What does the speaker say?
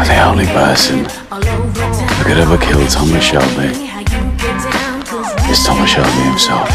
are the only person? Who could ever kill Thomas Shelby. Is Thomas Shelby himself.